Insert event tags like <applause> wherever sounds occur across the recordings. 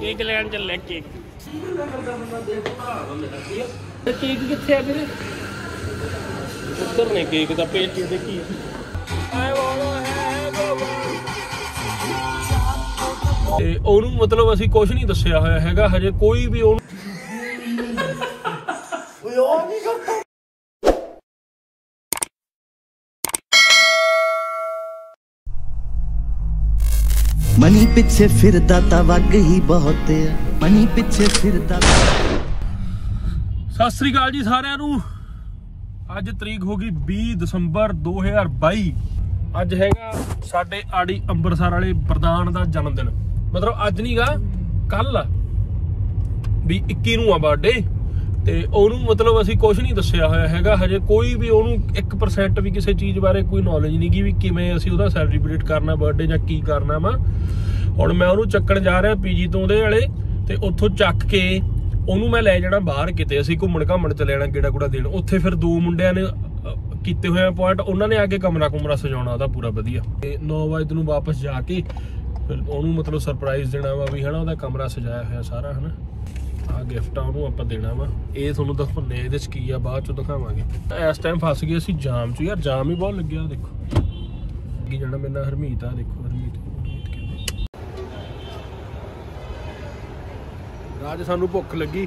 Cake ਲੈਣ ਚੱਲੇ cake. Cake ਕਿੱਥੇ ਆ ਵੀਰੇ? ਉੱਤਰ ਨੇ ਕੇਕ ਦਾ ਪੇਟੀ ਦੇਖੀ ਆਏ ਵਾਲਾ ਹੈ ਤੇ ਉਹਨੂੰ ਮਤਲਬ ਅਸੀਂ ਕੁਝ ਨਹੀਂ ਦੱਸਿਆ ਹੋਇਆ ਹੈਗਾ ਹਜੇ ਕੋਈ ਵੀ ਉਹਨੂੰ ਮਨੀ ਪਿੱਛੇ ਫਿਰਦਾ ਤਾਂ ਵਗ ਹੀ ਬਹੁਤ ਆ। ਮਨੀ ਪਿੱਛੇ ਫਿਰਦਾ ਸਤਿ ਸ੍ਰੀ ਅਕਾਲ ਜੀ ਸਾਰਿਆਂ ਨੂੰ। ਅੱਜ ਤਰੀਕ ਹੋ ਗਈ 20 ਦਸੰਬਰ 2022 ਅੱਜ ਹੈਗਾ ਸਾਡੇ ਆੜੀ ਅੰਬਰਸਰ ਵਾਲੇ ਪ੍ਰਧਾਨ ਦਾ ਜਨਮ ਦਿਨ ਮਤਲਬ ਅੱਜ ਨਹੀਂਗਾ ਕੱਲ ਵੀ 21 ਨੂੰ ਆ ਬਰਥਡੇ ਤੇ ਉਹਨੂੰ ਮਤਲਬ ਅਸੀਂ ਕੁਝ ਨਹੀਂ ਦੱਸਿਆ ਹੋਇਆ ਹੈਗਾ, ਹਜੇ ਕੋਈ ਵੀ ਉਹਨੂੰ 1% ਵੀ ਕਿਸੇ ਚੀਜ਼ ਬਾਰੇ ਕੋਈ ਨੌਲੇਜ ਨਹੀਂ ਗੀ ਵੀ ਕਿਵੇਂ ਅਸੀਂ ਉਹਦਾ ਸੈਲੀਬ੍ਰੇਟ ਕਰਨਾ ਬਰਥਡੇ ਜਾਂ ਕੀ ਕਰਨਾ ਵਾ। ਹੁਣ ਮੈਂ ਉਹਨੂੰ ਚੱਕਣ ਜਾ ਰਿਹਾ ਪੀਜੀ ਤੋਂ ਉਹਦੇ ਵਾਲੇ ਤੇ ਉੱਥੋਂ ਚੱਕ ਕੇ ਉਹਨੂੰ ਮੈਂ ਲੈ ਜਾਣਾ ਬਾਹਰ ਕਿਤੇ, ਅਸੀਂ ਘੁੰਮਣ ਘਾਮਣ ਚਲੇ ਜਾਣਾ ਗੇੜਾ ਗੁੜਾ ਦੇਣ। ਉੱਥੇ ਫਿਰ ਦੋ ਮੁੰਡਿਆਂ ਨੇ ਕੀਤੇ ਹੋਏ ਆ ਪੁਆਇੰਟ ਉਹਨਾਂ ਨੇ ਆ ਕੇ ਕਮਰਾ ਕੁਮਰਾ ਸਜਾਉਣਾ ਉਹਦਾ ਪੂਰਾ ਵਧੀਆ। ਤੇ 9 ਵਜੇ ਨੂੰ ਵਾਪਸ ਜਾ ਕੇ ਫਿਰ ਉਹਨੂੰ ਮਤਲਬ ਸਰਪ੍ਰਾਈਜ਼ ਦੇਣਾ ਵਾ ਵੀ ਹਨਾ ਉਹਦਾ ਕਮਰਾ ਸਜਾਇਆ ਹੋਇਆ ਸਾਰਾ, ਹਨਾ। ਆ ਗਿਫਟ ਆ ਉਹਨੂੰ ਆਪਾਂ ਦੇਣਾ ਵਾ। ਇਹ ਤੁਹਾਨੂੰ ਦਿਖਾਉਂਦੇ ਇਹਦੇ ਚ ਕੀ ਆ, ਬਾਅਦ ਚ ਦਿਖਾਵਾਂਗੇ। ਇਸ ਟਾਈਮ ਫਸ ਗਏ ਅਸੀਂ ਜਾਮ ਚ। ਯਾਰ ਜਾਮ ਹੀ ਬਹੁਤ ਲੱਗਿਆ ਦੇਖੋ। ਅੱਗੇ ਜਾਣਾ ਮੇਰਾ ਹਰਮੀਤ ਆ ਦੇਖੋ, ਹਰਮੀਤ ਰਾਜ, ਸਾਨੂੰ ਭੁੱਖ ਲੱਗੀ।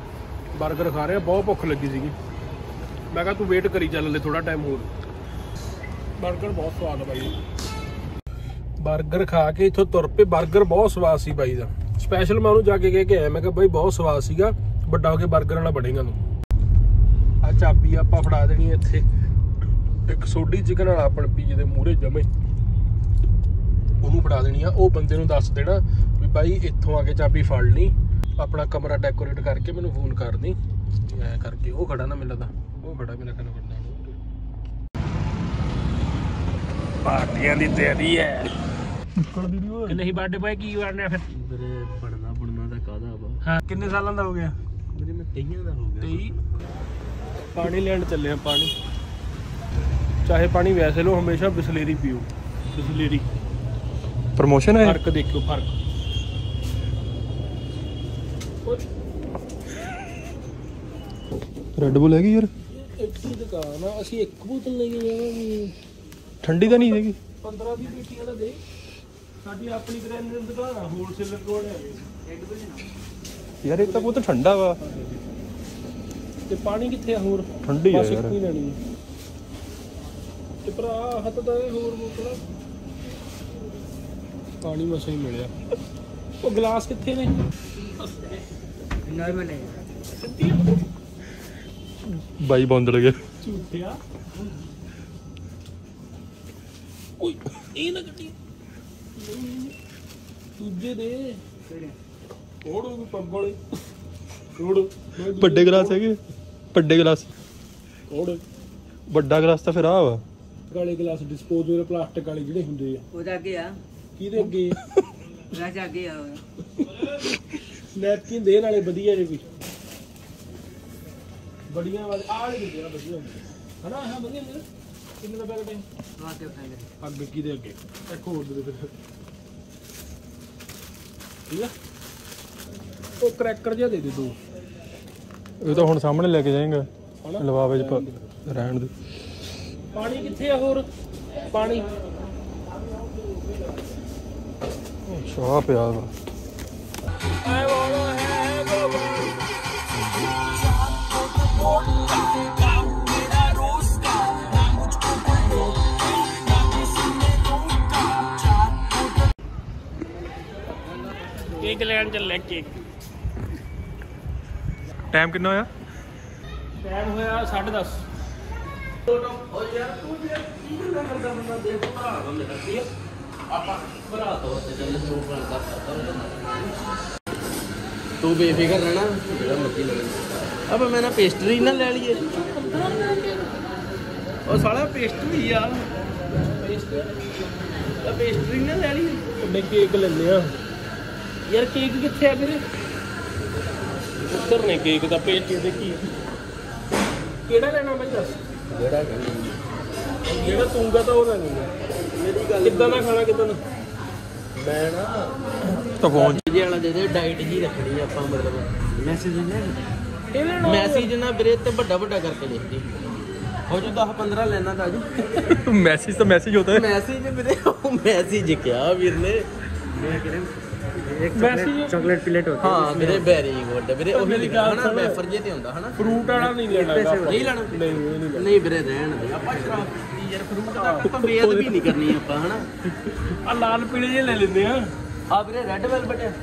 버ਗਰ ਖਾ ਰਹੇ ਬਹੁਤ ਭੁੱਖ ਲੱਗੀ ਸੀਗੀ। ਮੈਂ ਕਿਹਾ ਤੂੰ ਵੇਟ ਕਰੀ ਚੱਲ ਲੈ ਥੋੜਾ ਟਾਈਮ ਹੋਰ। 버ਗਰ ਬਹੁਤ ਸਵਾਦ ਆ ਬਾਈ। 버ਗਰ ਖਾ ਕੇ ਇਥੋਂ ਤੁਰ ਪਏ। 버ਗਰ ਬਹੁਤ ਸਵਾਦ ਸੀ ਬਾਈ ਦਾ। ਸਪੈਸ਼ਲ ਮੈਂ ਉਹਨੂੰ ਜਾ ਕੇ ਕਹਿ ਕੇ ਆਇਆ, ਮੈਂ ਕਿਹਾ ਬਾਈ ਬਹੁਤ ਸਵਾਦ ਸੀਗਾ, ਵੱਡਾ ਹੋ ਕੇ 버ਗਰ ਵਾਲਾ ਬਣੇਗਾ ਤੂੰ। ਆ ਚਾਬੀ ਆਪਾਂ ਫੜਾ ਦੇਣੀ ਇੱਥੇ। ਇੱਕ ਸੋਡੀ ਚਿਕਨ ਵਾਲਾ ਆਪਣੇ ਪੀਜੇ ਦੇ ਮੂਹਰੇ ਜਮੇ। ਉਹਨੂੰ ਫੜਾ ਦੇਣੀ ਆ, ਉਹ ਬੰਦੇ ਨੂੰ ਦੱਸ ਦੇਣਾ ਵੀ ਬਾਈ ਇੱਥੋਂ ਆ ਕੇ ਚਾਬੀ ਫੜ ਲਈ, ਆਪਣਾ ਕਮਰਾ ਡੈਕੋਰੇਟ ਕਰਕੇ ਮੈਨੂੰ ਫੋਨ ਕਰ ਦੀ ਵੀ ਕਰਕੇ ਉਹ ਖੜਾ ਨਾ ਮੈਨੂੰ ਉਹ ਖੜਾ ਮੇਰਾ ਕੰਨ ਵੱਡਾ ਪਾਰਟੀਆਂ ਦੀ ਤਿਆਰੀ ਹੈ ਨਿਕਲਦੀ ਨਹੀਂ ਓਏ। ਨਹੀਂ ਬਰਥਡੇ ਬਾਈ ਕੀ ਕਰਨਾ ਫਿਰ? ਵੀਰੇ ਪੜਨਾ ਪੜਨਾ ਦਾ ਕਾਦਾ ਵਾ? ਹਾਂ। ਕਿੰਨੇ ਸਾਲਾਂ ਦਾ ਹੋ ਗਿਆ? ਵੀਰੇ ਮੈਂ ਕਈਆਂ ਦਾ ਹੋ ਗਿਆ। 23 ਪਾਣੀ ਲੈਣ ਚੱਲੇ ਆ ਪਾਣੀ। ਚਾਹੇ ਪਾਣੀ ਵੈਸੇ ਲੋ ਹਮੇਸ਼ਾ ਬਿਸਲੇਰੀ ਪੀਓ। ਬਿਸਲੇਰੀ। ਪ੍ਰਮੋਸ਼ਨ ਹੈ ਫ਼ਰਕ ਦੇਖਿਓ ਫ਼ਰਕ। ਰੈੱਡ ਬੁਲ ਹੈਗੀ ਯਾਰ। ਇੱਕ ਹੀ ਦੁਕਾਨ ਆ ਅਸੀਂ ਇੱਕ ਬੋਤਲ ਲੈ ਕੇ ਜਾਵਾਂਗੇ ਠੰਡੀ ਤਾਂ ਨਹੀਂ ਹੈਗੀ। 15 20 ਪੀਟੀਆਂ ਦਾ ਦੇ। ਸਾਡੀ ਆਪਣੀ ਦੀ ਦੁਕਾਨ ਆ ਹੋਲਸੇਲਰ ਕੋਲ ਹੈ। ਯਾਰ ਇਹ ਤਾਂ ਬਹੁਤ ਠੰਡਾ ਵਾ। ਤੇ ਪਾਣੀ ਕਿੱਥੇ ਆ ਹੋਰ? ਠੰਡੀ ਆ ਯਾਰ। ਇੱਕੋ ਹੀ ਲੈਣੀ ਤੇ ਭਰਾ ਹੱਥ ਦਾ ਇਹ ਹੋਰ ਬੋਤਲ ਪਾਣੀ ਮਸਾਂ ਹੀ ਮਿਲਿਆ। ਉਹ ਗਲਾਸ ਕਿੱਥੇ ਨੇ? ਨਾਰਮਲ ਹੈ। ਬਾਈ ਬੰਦੜ ਗਿਆ। ਝੂਠਿਆ। ਓਏ ਇਹ ਨਾ ਗੱਡੀ ਦੂਜੇ ਦੇ। ਕੋੜ ਉਹ ਪੰਪ ਵਾਲੇ। ਕੋੜ ਵੱਡੇ ਗਲਾਸ ਹੈਗੇ। ਵੱਡੇ ਗਲਾਸ। ਕੋੜ ਵੱਡਾ ਗਲਾਸ ਤਾਂ ਫਿਰ ਆ ਵਾ। ਗਾਲੇ ਗਲਾਸ ਡਿਸਪੋਜ਼ਲ ਪਲਾਸਟਿਕ ਵਾਲੇ ਜਿਹੜੇ ਹੁੰਦੇ ਆ। ਉਹਦਾ ਅੱਗੇ ਆ। ਕਿਹਦੇ ਅੱਗੇ? ਰਾਜਾ ਅੱਗੇ ਆ। ਨੈਪਕਿਨ ਦੇਣ ਵਾਲੇ ਵਧੀਆ ਜੇ ਵੀ ਬੜੀਆਂ ਵਾਲੇ ਆਹ ਵਾਲੇ ਦਿੰਦੇ ਆ ਵਧੀਆ ਹੁੰਦੇ ਹਨਾ ਹਾਂ ਵਧੀਆ। ਕਿੰਨੇ ਦਾ ਪੈਕਟ ਹੈ? ਅੱਗੇ ਕਿਹਦੇ ਅੱਗੇ? ਇੱਕ ਹੋਰ ਦੇ ਦੇ ਫਿਰ। ਠੀਕ ਆ? ਉਹ ਕ੍ਰੈਕਰ ਜਿਹਾ ਦੇ ਦੇ ਦੋ। ਇਹ ਤਾਂ ਹੁਣ ਸਾਹਮਣੇ ਲੈ ਕੇ ਜਾਏਗਾ। ਹਨਾ ਲਵਾਵੇ ਚ ਪ- ਰਹਿਣ ਦੇ। ਪਾਣੀ ਕਿੱਥੇ ਆ ਹੋਰ? ਪਾਣੀ। ਸ਼ਾਹ ਪਿਆ ਵਾ। ਆਏ ਵਾਲਾ ਹੈ ਬਾਬਾ। ਕੇਕ ਲੈਣ ਚੱਲੇ ਕੇਕ ਟਾਈਮ ਕਿੰਨਾ ਹੋਇਆ? ਟਾਈਮ ਹੋਇਆ 10:30 ਤੂੰ ਬੇਫਿਕਰ ਰਹਿਣਾ। ਜਿਹੜਾ ਮੱਤੀ ਲੈ ਅਬ ਮੈਂ ਨਾ ਪੇਸਟਰੀ ਨਾ ਲੈ ਲਈਏ। ਉਹ ਸਾਲਾ ਪੇਸਟਰੀ ਆ। ਤਾਂ ਪੇਸਟਰੀ ਨਾ ਲੈ ਲਈਏ। ਉਹਨੇ ਕੇਕ ਲੈਣੇ ਆ। ਯਾਰ ਕੇਕ ਕਿੱਥੇ ਆ ਵੀਰੇ? ਉੱਤਰ ਨੇ ਕੇਕ ਦਾ ਪੇਟੀ ਦੇਖੀ ਕਿਹੜਾ ਲੈਣਾ ਬਾਈ ਦੱਸ? ਜਿਹੜਾ ਜਿਹੜਾ ਤੂੰ ਕਹਤਾ ਉਹ ਲੈਣਾ ਮੇਰੀ ਗੱਲ ਕਿੱਦਾਂ ਦਾ ਖਾਣਾ ਕਿੱਦਾਂ ਦਾ? ਮੈਂ ਨਾ ਤਾਂ ਫੋਨ ਜੇ ਵਾਲਾ ਦੇ ਦੇ ਡਾਈਟ ਜੀ ਰੱਖਣੀ ਆਪਾਂ ਮਤਲਬ। ਮੈਸੇਜ ਨੇ ਨਾਲ ਮੈਸੇਜ ਨਾ ਵੀਰੇ ਤੇ ਵੱਡਾ ਵੱਡਾ ਕਰਕੇ ਲਿਖਦੀ ਹੋ ਜੋ 10 15 ਲੈਣਾ ਤਾਂ ਜੀ। <laughs> ਮੈਸੇਜ ਤਾਂ ਮੈਸੇਜ ਹੁੰਦਾ ਹੈ। ਮੈਸੇਜ ਵੀਰੇ ਉਹ ਮੈਸੇਜ ਕਿਹਾ ਵੀਰ ਨੇ। ਇੱਕ ਚੋਕਲੇਟ ਪਲੇਟ ਹੁੰਦੀ ਹਾਂ ਵੀਰੇ ਵੈਰੀ ਗੁੱਡ ਵੀਰੇ ਉਹ ਮੇਰੀ ਗੱਲ ਹਨਾ ਵੈਫਰ ਜੇ ਤੇ ਹੁੰਦਾ ਹਨਾ। ਫਰੂਟ ਵਾਲਾ ਨਹੀਂ ਲੈਣਾ ਨਹੀਂ ਲੈਣਾ। ਨਹੀਂ ਨਹੀਂ ਵੀਰੇ ਰਹਿਣ ਦੇ ਆਪਾਂ ਸ਼ਰਾਬ ਪੀਤੀ ਯਾਰ ਫਰੂਟ ਦਾ ਆਪਾਂ ਬੇਅਦ ਵੀ ਨਹੀਂ ਕਰਨੀ ਆਪਾਂ ਹਨਾ। ਆ ਲਾਲ ਪੀਲੇ ਜੇ ਲੈ ਲੈਂਦੇ ਆ। ਆ। ਵੀਰੇ ਰੈੱਡ ਵੈਲਵਟ ਹੈ।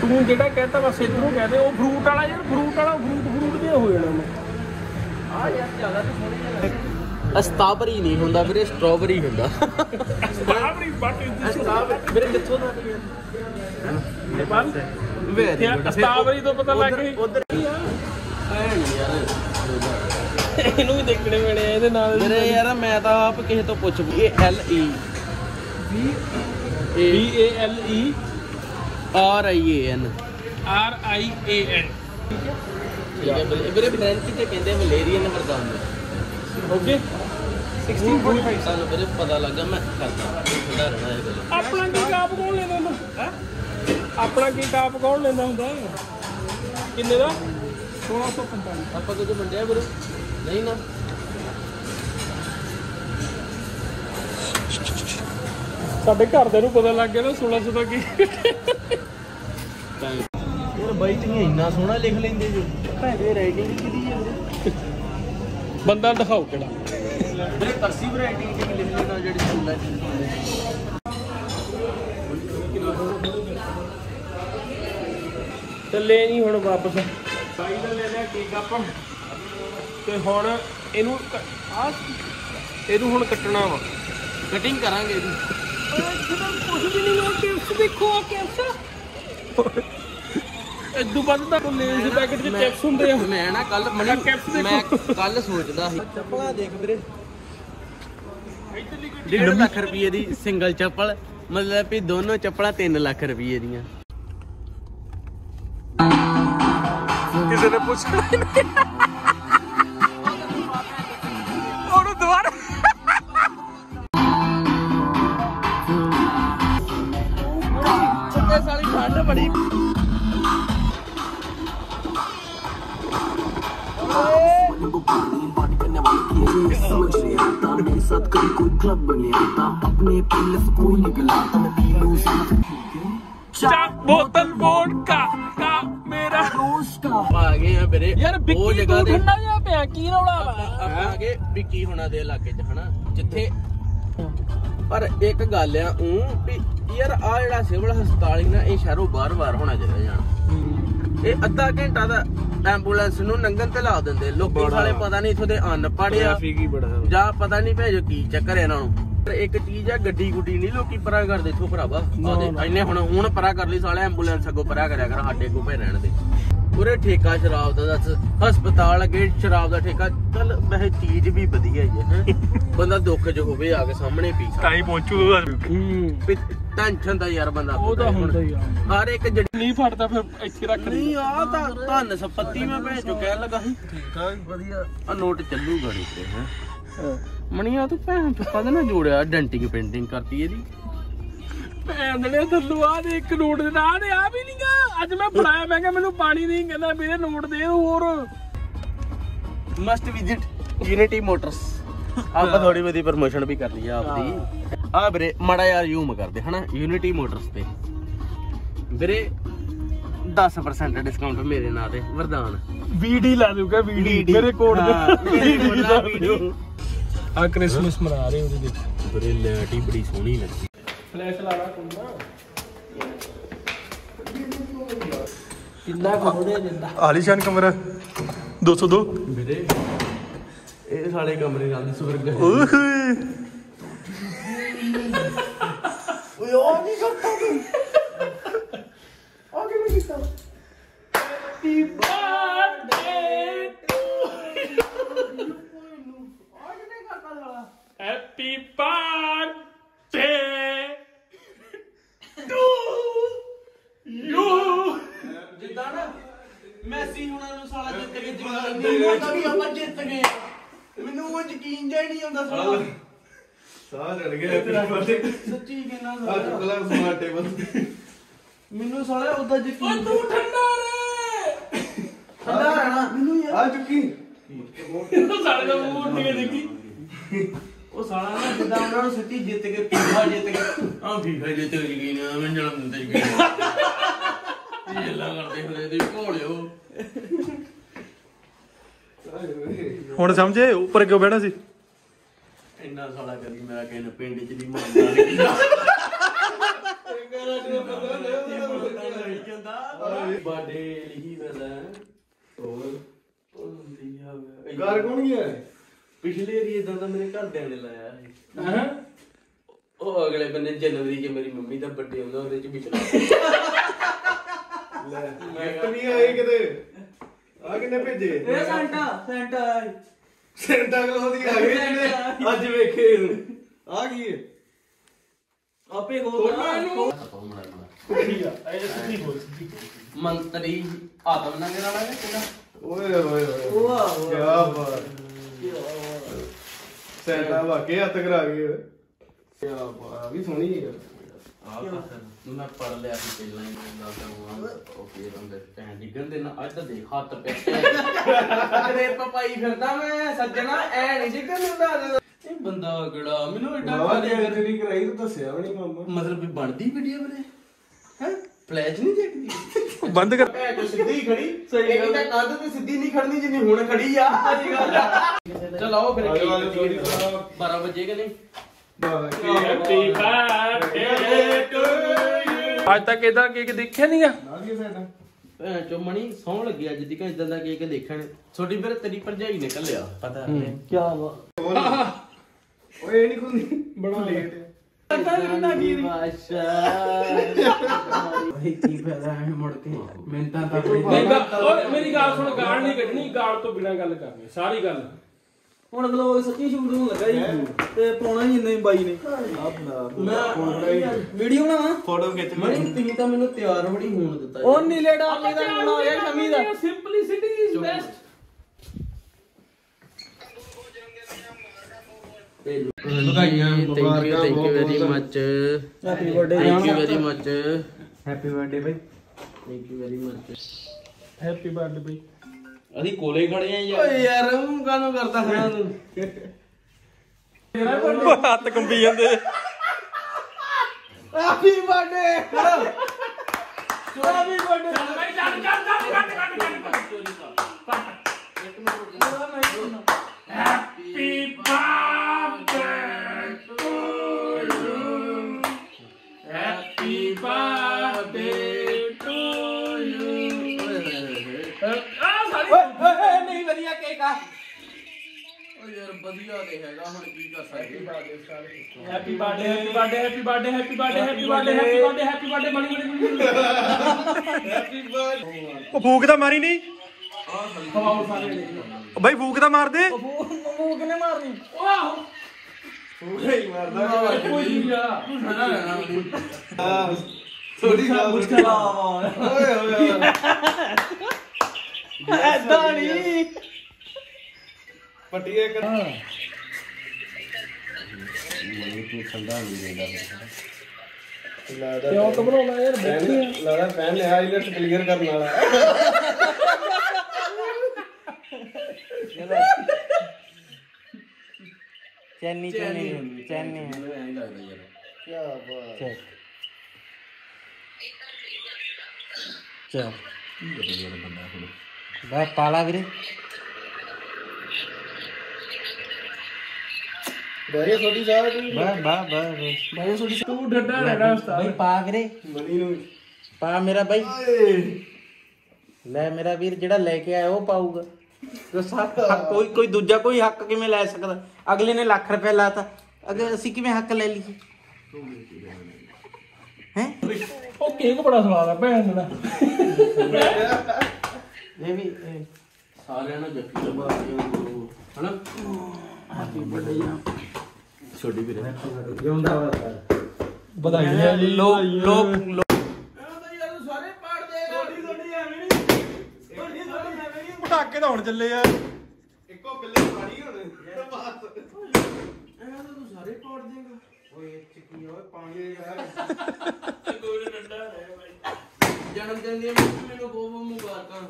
ਤੂੰ ਜਿਹੜਾ ਕਹਤਾ ਬਸ ਇਧਰੋਂ ਕਹਦੇ ਉਹ ਫਰੂਟ ਵਾਲਾ ਯਾਰ ਫਰੂਟ ਵਾਲਾ ਫਰੂਟ ਫਰੂਟ ਦੇ ਹੋ ਜਾਣਾ ਆ ਯਾਰ ਜ਼ਿਆਦਾ ਤੇ ਸੋਹਣੇ ਜਿਹਾ ਸਟ੍ਰਾਬੇਰੀ ਨਹੀਂ ਹੁੰਦਾ ਵੀਰੇ ਸਟ੍ਰਾਬੇਰੀ ਹੁੰਦਾ। ਸਟ੍ਰਾਬੇਰੀ ਬਟ ਇਸ ਸਟ੍ਰਾਬੇਰੀ ਵੀਰੇ ਕਿੱਥੋਂ ਦਾ ਨੇਪਾਲ ਵੈਰੀ ਤੇ ਸਟ੍ਰਾਬੇਰੀ ਤੋਂ ਪਤਾ ਲੱਗ ਗਈ। ਉਧਰ ਐ ਨਹੀਂ ਯਾਰ। ਇਹਨੂੰ ਵੀ ਦੇਖਣੇ ਪੈਣੇ ਆ ਇਹਦੇ ਨਾਲ ਵੀਰੇ ਯਾਰ ਮੈਂ ਤਾਂ ਆਪ ਕਿਸੇ ਤੋਂ ਪੁੱਛ ਇਹ L E B A L E R I A N R I A N ਠੀਕ ਹੈ? ਵੀਰੇ ਵੀਰੇ ਫ੍ਰੈਂਚ ਤੇ ਕਹਿੰਦੇ ਵਲੇਰੀਅਨ ਵਰਦਾਨ ਓਕੇ 1645 ਸਾਨੂੰ ਵੀਰੇ ਪਤਾ ਲੱਗਾ ਮੈਂ ਕਰਦਾ। ਥੋੜਾ ਰਹਿਣਾ ਇਹ ਗੱਲ। ਆਪਣਾ ਕੀ ਕਾਪ ਕੌਣ ਲੈਂਦਾ ਹੁੰਦਾ? ਹੈ? ਆਪਣਾ ਕੀ ਕਾਪ ਕੌਣ ਲੈਂਦਾ ਹੁੰਦਾ? ਕਿੰਨੇ ਦਾ? 1645 ਆਪਾਂ ਕਿਤੇ ਵੰਡਿਆ ਵੀਰੇ? ਨਹੀਂ ਨਾ। ਸਾਡੇ ਘਰ ਦੇ ਨੂੰ ਪਤਾ ਲੱਗ ਗਿਆ ਨਾ 1600 ਦਾ ਕੀ। ਯਾਰ ਬਾਈ ਤੁਸੀਂ ਇੰਨਾ ਸੋਹਣਾ ਲਿਖ ਲੈਂਦੇ ਜੋ। ਭੈਣੇ ਰਾਈਟਿੰਗ ਕਿਹਦੀ ਬੰਦਾ ਦਿਖਾਓ ਕਿਹੜਾ। ਵੀਰੇ ਕਰਸਿਵ ਰਾਈਟਿੰਗ ਚ ਵੀ ਲਿਖ ਲੈਣਾ ਜਿਹੜੀ ਸਕੂਲਾਂ ਲਿਖਦੇ ਤੇ ਲੈ ਨਹੀਂ ਹੁਣ ਵਾਪਸ। ਸਾਈ ਦਾ ਲੈ ਲਿਆ ਕੇਕ ਆਪਾਂ। ਤੇ ਹੁਣ ਇਹਨੂੰ ਆ ਇਹਨੂੰ ਹੁਣ ਕੱਟਣਾ ਵਾ। ਕਟਿੰਗ ਕਰਾਂਗੇ ਇਹਦੀ। ਕੁਝ ਵੀ ਨਹੀਂ ਲੋਕ ਕਿਪਸ ਦੇਖੋ ਆ <laughs> ਇਦੋਂ ਵੱਧ ਤਾਂ ਲੇਜ਼ ਪੈਕੇਟ ਚ ਚਿਪਸ ਹੁੰਦੇ ਆ। ਮੈਂ ਨਾ ਕੱਲ ਆਹ caps ਦੇਖੋ। ਮੈਂ ਕੱਲ ਸੋਚਦਾ ਸੀ। ਚੱਪਲਾਂ ਦੇਖ ਵੀਰੇ। 1.5 ਲੱਖ ਰੁਪਏ ਦੀ ਸਿੰਗਲ ਚੱਪਲ ਮਤਲਬ ਵੀ ਦੋਨੋਂ ਚੱਪਲਾਂ 3 ਲੱਖ ਰੁਪਏ ਦੀਆਂ। ਕਿਸੇ ਨੇ ਪੁੱਛਣਾ ਹੀ ਨਹੀਂ ਉਹਨੂੰ ਦੁਬਾਰਾ। ਛੱਤੇ ਸਾਲੀ ਠੰਡ ਬੜੀ। ਚਾ ਬੋਤਲ ਵੋਡਕਾ ਕਾ ਮੇਰਾ ਆ ਗਏ ਆ ਵੀਰੇ ਯਾਰ ਉਹ ਬਿੱਕੀ ਜਗ੍ਹਾ ਤੂੰ ਤੇ ਠੰਡਾ ਜਿਹਾ ਪਿਆ ਕੀ ਰੌਲਾ ਵਾ ਆਪਾਂ ਆ ਗਏ ਵਿੱਕੀ ਹੋਣਾ ਦੇ ਇਲਾਕੇ 'ਚ ਹਨਾ ਜਿੱਥੇ ਪਰ ਇੱਕ ਗੱਲ ਆ ਉਹ ਵੀ ਯਾਰ ਆ ਜਿਹੜਾ ਸਿਵਲ ਹਸਪਤਾਲ ਹੀ ਨਾ ਇਹ ਸ਼ਹਿਰੋਂ ਬਾਰ-ਬਾਰ ਹੋਣਾ ਚਾਹੀਦਾ ਜਾਣਾ ਇਹ ਅੱਧਾ ਘੰਟਾ ਦਾ ਐਂਬੂਲੈਂਸ ਨੂੰ ਨੰਗਨ ਤੇ ਲਾ ਦਿੰਦੇ। ਲੋਕੀ ਸਾਲੇ ਪਤਾ ਨਹੀਂ ਇਥੋਂ ਦੇ ਅਨਪੜ੍ਹ ਆ ਹੀ ਬੜਾ ਜਾਂ ਪਤਾ ਨਹੀਂ ਭੇਜੋ ਕੀ ਚੱਕਰ ਹੈ ਇਹਨਾਂ ਨੂੰ। ਪਰ ਇੱਕ ਚੀਜ਼ ਆ ਗੱਡੀ ਗੁੱਡੀ ਨਹੀਂ ਲੋਕੀ ਪਰਾਂ ਕਰਦੇ ਇਥੋਂ ਭਰਾਵਾ। ਇਹਨੇ ਹੁਣ ਹੁਣ ਪਰਾਂ ਕਰ ਲਈ ਸਾਲੇ ਐਂਬੂਲੈਂਸ ਅੱਗੋਂ ਪਰਾਂ ਕਰਿਆ ਕਰ ਸਾਡੇ ਕੋਲ ਪੇ ਰਹਿਣ ਦੇ। ਪੂਰੇ ਠੇਕਾ ਸ਼ਰਾਬ ਦਾ ਦੱਸ ਹਸਪਤਾਲ ਅੱਗੇ ਸ਼ਰਾਬ ਦਾ ਠੇਕਾ। ਚੱਲ ਵੈਸੇ ਚੀਜ਼ ਵੀ ਵਧੀਆ ਹੀ। <laughs> ਬੰਦਾ ਦੁੱਖ 'ਚ ਹੋਵੇ ਆ ਕੇ ਸਾਹਮਣੇ ਪੀ ਸਕਦਾ। ਤਾਂ ਹੀ। ਟੈਨਸ਼ਨ ਦਾ ਯਾਰ ਬੰਦਾ ਉਹ ਤਾਂ ਹੁੰਦਾ ਹੀ ਆ। ਹਰ ਇੱਕ ਜਿਹੜੀ ਨਹੀਂ ਫੜਦਾ ਫਿਰ ਇੱਥੇ ਰੱਖ ਨਹੀਂ ਆ ਤਾਂ ਧੰਨ ਸੰਪਤੀ ਮੈਂ ਭੇਜ ਚੁੱਕਿਆ ਲੱਗਾ ਸੀ। ਠੀਕ ਆ ਵਧੀਆ। ਆ ਨੋਟ ਚੱਲੂਗਾ ਨਹੀਂ ਤੇ ਹੈ। ਮਣੀਆ ਤੂੰ ਭੈਣ ਚੁੱਪਾ ਦੇ ਨਾ ਜੋੜਿਆ ਡੈਂਟਿੰਗ ਪੇਂਟਿੰਗ ਕਰਤੀ ਇਹਦੀ? ਭੈਣ ਦੇ ਥੱਲੂ ਆ ਦੇ ਇੱਕ ਨੋਟ ਦੇ ਨਾਲ ਆ ਵੀ ਨਹੀਂਗਾ ਅੱਜ ਮੈਂ ਫੜਾਇਆ ਮੈਂ ਕਿਹਾ ਮੈਨੂੰ ਪਾਣੀ ਨਹੀਂ ਕਹਿੰਦਾ ਵੀਰੇ ਨੋਟ ਦੇ ਹੋਰ। ਮਸਟ ਵਿਜ਼ਿਟ ਯੂਨਿਟੀ ਮੋਟਰਸ ਆਪਾਂ ਥੋੜੀ ਬਹੁਤੀ ਪ੍ਰਮੋਸ਼ਨ ਵੀ ਕਰ ਲਈ ਆ ਆਪਦੀ। ਆ ਵੀਰੇ ਮੜਾ ਯਾਰ ਯੂਮ ਕਰਦੇ ਹਨਾ? ਯੂਨਿਟੀ ਮੋਟਰਸ ਤੇ। ਵੀਰੇ 10% ਡਿਸਕਾਊਂਟ ਮੇਰੇ ਨਾਂ ਤੇ ਵਰਦਾਨ। ਵੀਡੀ ਲਾ ਦੂਗਾ ਵੀਡੀ? ਮੇਰੇ ਕੋਡ ਦੇ ਮੇਰੇ ਆ ਕ੍ਰਿਸਮਸ ਮਨਾ ਰਹੇ ਉਹਦੇ ਦੇਖ ਵੀਰੇ ਲੈਟ ਹੀ ਬੜੀ ਸੋਹਣੀ ਲੱਗਦੀ ਫਲੈਸ਼ ਲਾ ਲਾ ਕੁੰਨਾ ਕਿੰਨਾ ਕੋੜੇ ਦਿੰਦਾ। ਆਲੀਸ਼ਾਨ ਕਮਰਾ। 202 ਵੀਰੇ ਇਹ ਸਾਲੇ ਕਮਰੇ ਨਾਲ ਦੀ ਸਵਰਗ ਹੈ। ਓਏ ਓਏ ਉਹ ਕੀ ਕਰਤਾ ਤੂੰ ਆ ਕਿਵੇਂ ਕੀਤਾ happy birthday birthday to you. ਜਿੱਦਾਂ ਨਾ ਮੈਸੀ ਹੁਣਾਂ ਨੂੰ ਸਾਲਾ ਜਿੱਤ ਕੇ ਜਵਾਨ ਨਹੀਂ ਹੁੰਦਾ ਵੀ ਆਪਾਂ ਜਿੱਤ ਗਏ ਮੈਨੂੰ ਉਹ ਯਕੀਨ ਜਿਹਾ ਨਹੀਂ ਹੁੰਦਾ ਸਾਲਾ। ਸਾਹ ਚੜ ਗਿਆ ਤੇਰਾ ਸੱਚੀ ਕਿੰਨਾ ਆ ਚੁੱਕਲਾ ਸਮਾਰਟ ਟੇਬਲ ਮੈਨੂੰ ਸਾਲਿਆ ਉਦਾਂ ਯਕੀਨ ਤੂੰ ਠੰਡਾ ਰੇ ਠੰਡਾ ਰਹਿਣਾ। ਮੈਨੂੰ ਯਾਰ ਆ ਚੁੱਕੀ ਸਾਡੇ ਦਾ ਮੂੰਹ ਕੇ ਦੇਖੀ। ਉਹ ਸਾਲਾ ਨਾ ਜਿੱਦਾਂ ਉਹਨਾਂ ਨੂੰ ਸੱਚੀ ਜਿੱਤ ਕੇ ਪੀਫਾ ਜਿੱਤ ਕੇ ਆ ਫੀਫਾ ਜਿੱਤ ਕੇ ਯਕੀਨ ਆ ਮੈਂ ਜਨਮ ਤੇ ਯਕੀਨ ਇਹ ਲਾ ਕਰਦੇ ਹੁੰਦੇ ਤੇ ਘੋਲਿਓ। ਹੁਣ ਸਮਝੇ ਉੱਪਰ ਕਿਉਂ ਬਹਿਣਾ ਸੀ? ਇੰਨਾ ਸਾਲਾ ਕਦੀ ਮੇਰਾ ਕਿਸੇ ਨੇ ਪਿੰਡ ਚ ਨਹੀਂ ਮੰਨਦਾ ਨਹੀਂ ਬਾਡੇ ਲਿਖੀ ਫਿਰਦਾ ਹੋਰ ਉਹ ਲਿਖਿਆ ਹੋਇਆ ਘਰ ਕੌਣ ਗਿਆ ਹੈ? ਪਿਛਲੇ ਏਰੀਏ ਇਦਾਂ ਦਾ ਮੇਰੇ ਘਰਦਿਆਂ ਨੇ ਲਾਇਆ ਸੀ ਹਾਂ? ਉਹ ਅਗਲੇ ਬੰਨੇ ਜਨਵਰੀ 'ਚ ਮੇਰੀ ਮੰਮੀ ਦਾ ਬਰਥਡੇ ਹੁੰਦਾ ਉਹਦੇ 'ਚ ਵਿਚਲਾ ਲੈ ਗਿਫਟ ਨਹੀਂ ਆਏ ਕਿਤੇ? ਆ ਕਿੰਨੇ ਭੇਜੇ? ਇਹ ਸੈਂਟਾ ਸੈਂਟਾ ਸੈਂਟਾ ਕਲੌਸ ਦੀ ਆ ਗਏ ਜਿਹੜੇ ਅੱਜ ਵੇਖੇ ਆ ਕੀ ਹੈ ਆਪੇ ਹੋਗਾ ਠੀਕ ਆ। ਇਹ ਸਿੱਧੀ ਬੋਲ ਸਿੱਧੀ ਬੋਲ। ਮੰਤਰੀ ਆਤਮ ਨਗਰ ਵਾਲਾ ਕਿਹੜਾ? ਓਏ ਓਏ ਓਏ। ਵਾਹ ਕੀ ਬਾਤ। ਸੈਂਟਾ ਵਾਕੇ ਹੱਥ ਕਰਾ ਗਏ ਓਏ ਕੀ ਬਾਤ ਵੀ ਸੋਹਣੀ ਹੈ। ਮੈਂ ਪੜ ਲਿਆ ਸੀ ਪਹਿਲਾਂ ਹੀ ਦਾ ਕਰੂੰਗਾ ਉਹ ਫੇਰ ਅੰਦਰ ਟੈਂ ਡਿੱਗਣ ਦੇ ਨਾ ਅੱਜ ਤਾਂ ਦੇਖ ਹੱਥ ਪਿੱਛੇ ਅਰੇ ਪਪਾਈ ਫਿਰਦਾ ਮੈਂ ਸੱਜਣਾ ਐ ਨਹੀਂ ਡਿੱਗਣ ਦਿੰਦਾ ਇਹ ਬੰਦਾ ਕਿਹੜਾ? ਮੈਨੂੰ ਐਡਾ ਜੇ ਤੇਰੀ ਕਰਾਈ ਤਾਂ ਦੱਸਿਆ ਵੀ ਨਹੀਂ ਮਾਮਾ। ਮਤਲਬ ਬਣਦੀ ਵੀਡੀਓ ਵੀਰੇ ਹੈ? ਫਲੈਸ਼ ਨਹੀਂ ਬੰਦ ਕਰ। ਸਿੱਧੀ ਖੜੀ। ਇਹ ਤਾਂ ਕੰਧ ਤੇ ਸਿੱਧੀ ਨਹੀਂ ਖੜਨੀ ਜਿੰਨੀ ਹੁਣ ਖੜੀ ਆ। ਚਲ ਆਓ ਫਿਰ ਆਜੋ, ਆਜੋ, ਜਲਦੀ ਕਰੋ। 12 ਵਜੇ ਕਿ ਨਹੀਂ? ਹੈਪੀ ਬਰਥਡੇ ਟੂ ਯੂ ਅੱਜ ਤੱਕ ਇਹਦਾ ਕੇਕ ਦੇਖਿਆ ਨਹੀਂ ਆ? ਕੀ ਭੈਣ ਚੋ ਮਣੀ ਸੌਣ ਲੱਗੀ ਅੱਜ ਦੀ ਇਦਾਂ ਦਾ ਕੇਕ ਦੇਖਣ। ਛੋਟੀ ਫਿਰ ਤੇਰੀ ਭਰਜਾਈ ਨੇ ਕੱਲਿਆ ਪਤਾ ਕੀ ਵਾ ਓਏ ਇਹ ਨਹੀਂ ਖੁੱਲਦੀ ਬੜਾ ਲੇਟ ਕੀ ਫਾਇਦਾ ਹੈ ਮੁੜ ਕੇ? ਮਿੰਟਾਂ ਤੱਕ ਨਹੀਂ ਗਾ- ਓਏ ਮੇਰੀ ਗੱਲ ਸੁਣ ਗਾਲ ਨਹੀਂ ਕੱਢਣੀ ਗਾਲ ਤੋਂ ਬਿਨਾ ਗੱਲ ਕਰਨੀ ਸਾਰੀ ਗੱਲ। ਹੁਣ ਵਲੋਗ ਸੱਚੀ ਸ਼ੂਟ ਨੂੰ ਲੱਗਾ ਜੀ ਤੇ ਪਾਉਣਾ ਹੀ ਇੰਨੇ ਬਾਈ ਨੇ। ਮੈਂ ਵੀਡੀਓ ਬਣਾਵਾਂ? ਫੋਟੋ ਖਿੱਚ ਮਣੀ ਤੁਸੀਂ ਤਾਂ ਮੈਨੂੰ ਤਿਆਰ ਬੜੀ ਹੋਣ ਦਿੱਤਾ ਉਹ ਨੀਲੇ ਡਾਲੇ ਦਾ ਬਣਾ ਗਿਆ ਸ਼ਮੀ ਦਾ। Simplicity is best ਲੁਕਾਈਆਂ thank you thank you very much happy birthday thank you very much happy birthday by thank you very much happy birthday ਬਈ ਅਸੀਂ ਕੋਲੇ ਖੜੇ ਆ ਯਾਰ। ਓਏ ਯਾਰ ਉਹ ਕਾਹਨੂੰ ਕਰਦਾ <laughs> ਹਾਂ ਤੂੰ ਹੱਥ ਕੰਬੀ ਜਾਂਦੇ। Happy birthday birthday happy birthday happy birthday happy birthday Mani Mani ਉਹ ਫੂਕ ਤਾਂ ਮਾਰੀ ਨਹੀਂ? ਸਾਰੇ ਨੇ ਉਹ ਬਾਈ ਫੂਕ ਤਾਂ ਮਾਰ ਦੇ। ਮੂੰਹ ਕਿਨੇ ਮਾਰਨੀ? ਪੂਰਾ ਹੀ ਮਾਰਦਾ। ਕੋਈ ਤੂੰ ਰਹਿਣਾ ਹਾਂ ਥੋੜੀ ਗੱਲ ਮੁਸ਼ਕਲ ਆ ਓਏ ਓਏ ਓਏ। ਐਦਾਂ ਨਹੀਂ। ਪਟੀਏ ਕਰ। ਲੱਗਦਾ ਕਿਉਂ ਘਬਰਾਉਣਾ ਯਾਰ ਫੈਨ ਲੱਗਦਾ ਫੈਨ ਨੇ ਹਾਈਲਾਈਟਸ ਕਲੀਅਰ ਕਰਨ ਵਾਲਾ। ਚੈਨੀ ਚੈਨੀ ਚੈਨੀ ਮੈਨੂੰ ਐਂ ਲੱਗਦਾ ਯਾਰ। ਕੀ ਬਾਤ। ਚਲ। ਬਾ ਪਾਲਾ ਵੀਰੇ। ਬੈਰੀ ਛੋਟੀ ਸਾਹਿਬ ਬਾ ਬਾ ਬਾ ਬਹੁਤ ਸੋਡੀ ਤੂੰ ਡੱਡਾ ਰਹਿਣਾ ਉਸਤਾਦ। ਬਾਈ ਪਾ ਵੀਰੇ ਮਨੀ ਨੂੰ। ਪਾ ਮੇਰਾ ਬਾਈ। ਲੈ ਮੇਰਾ ਵੀਰ ਜਿਹੜਾ ਲੈ ਕੇ ਆਇਆ ਉਹ ਪਾਊਗਾ। ਹੱਕ- ਕੋਈ ਕੋਈ ਦੂਜਾ ਕੋਈ ਹੱਕ ਕਿਵੇਂ ਲੈ ਸਕਦਾ? ਅਗਲੇ ਨੇ ਲੱਖ ਰੁਪਏ ਲਾਤਾ। ਅਗਰ ਅਸੀਂ ਕਿਵੇਂ ਹੱਕ ਲੈ ਲਈਏ? ਹੈ? ਉਹ ਕੇਕ ਬੜਾ ਸਵਾਦ ਆ ਭੈਣ ਦਾ। ਇਹ ਵੀ ਸਾਰਿਆਂ ਨੂੰ ਜੱਫੀ ਲਵਾ ਕੇ ਹਨਾ? ਹੈਪੀ ਬਰਥਡੇ ਛੋਟੀ ਵੀਰੇ ਵਧਾਈਆਂ ਜੀ। ਲੋਕ ਲੋਕ ਲੋਕ ਸਾਰੇ ਪਾੜਦੇ ਪਟਾਕੇ ਤਾਂ ਹੁਣ ਚੱਲੇ ਆ। ਇੱਕੋ ਪਿੱਲੇ ਪਾਣੀ ਹੁਣ ਸਾਰੇ ਪਾੜ ਦੇਗਾ ਓਏ ਚਿੱਕੀ ਓਏ ਪਾਣੀ ਜਨਮ ਦਿਨ ਦੀਆਂ ਮੈਨੂੰ ਬਹੁਤ ਬਹੁਤ ਮੁਬਾਰਕਾਂ।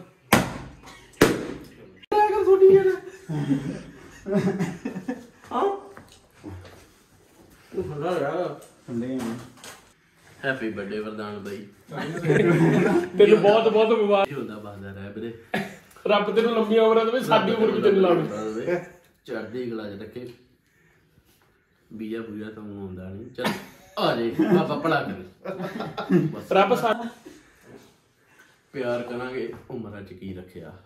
ਹੈਪੀ ਬਰਥਡੇ ਵਰਦਾਨ ਬਾਈ। ਤੈਨੂੰ ਬਹੁਤ ਬਹੁਤ ਮੁਬਾਰਕ। ਜਿਉਂਦਾ ਬਾਜ਼ਾ ਰਹਿ ਵੀਰੇ? ਰੱਬ ਤੈਨੂੰ ਲੰਮੀਆਂ ਉਮਰਾਂ ਦੇਵੇ ਸਾਡੀ ਉਮਰ ਵੀ ਤੈਨੂੰ ਲਾਵੇ ਚੜ੍ਹਦੀ ਕਲਾ ਚ ਰੱਖੇ। ਬੀਆ ਬੂਆ ਤਾਂ ਆਉਂਦਾ ਨਹੀਂ ਚਲ ਆ ਜੇ ਬਾਬਾ ਭਲਾ ਕਰੇ। ਰੱਬ ਸਾਨੂੰ ਪਿਆਰ ਕਰਾਂਗੇ ਉਮਰਾਂ ਚ ਕੀ ਰੱਖਿਆ।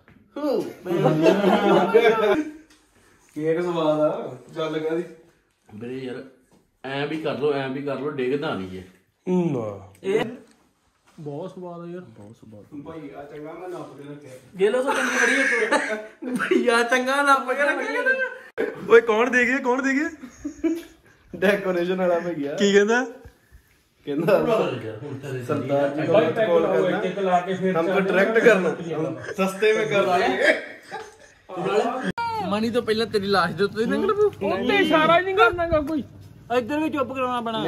ਕੇਕ ਸਵਾਦ ਆ ਚੱਲ ਗਾ ਦੀ ਵੀਰੇ ਯਾਰ ਐ ਵੀ ਕਰ ਲੋ ਐ ਵੀ ਕਰ ਲੋ ਡਿੱਗਦਾ ਨਹੀਂ ਇਹ ਨਾ। ਇਹ ਬਹੁਤ ਸਵਾਦ ਆ ਯਾਰ। ਬਹੁਤ ਸਵਾਦ। ਭਾਈ ਆ ਚੰਗਾ ਮੈਂ ਨਾਪ ਕੇ ਰੱਖਿਆ। ਜੇ ਸੋ ਚੰਗੀ ਬੜੀ ਹੈ ਭਈਆ ਚੰਗਾ ਨਾਪ ਕੇ ਰੱਖਿਆ। ਓਏ ਕੌਣ ਦੇ ਗਿਆ ਕੌਣ ਦੇ ਗਿਆ ਡੈਕੋਰੇਸ਼ਨ ਵਾਲਾ ਮੈਂ ਗਿਆ ਕੀ ਕਹਿੰਦਾ? ਕਹਿੰਦਾ ਸਰਦਾਰ ਜੀ ਕੋਲ ਕੋਲ ਕਰਨਾ। ਸਸਤੇ ਮੇ ਕਰ ਲਾਂਗੇ ਮਣੀ ਤੋਂ ਪਹਿਲਾਂ ਤੇਰੀ ਲਾਸ਼ ਦੇ ਉੱਤੇ ਨੰਗਲ ਉਹ ਤੇ ਇਸ਼ਾਰਾ ਹੀ ਨਹੀਂ ਕਰਨਾਗਾ ਕੋਈ। ਇੱਧਰ ਵੀ ਚੁੱਪ ਕਰਾਉਣਾ ਬਣਾ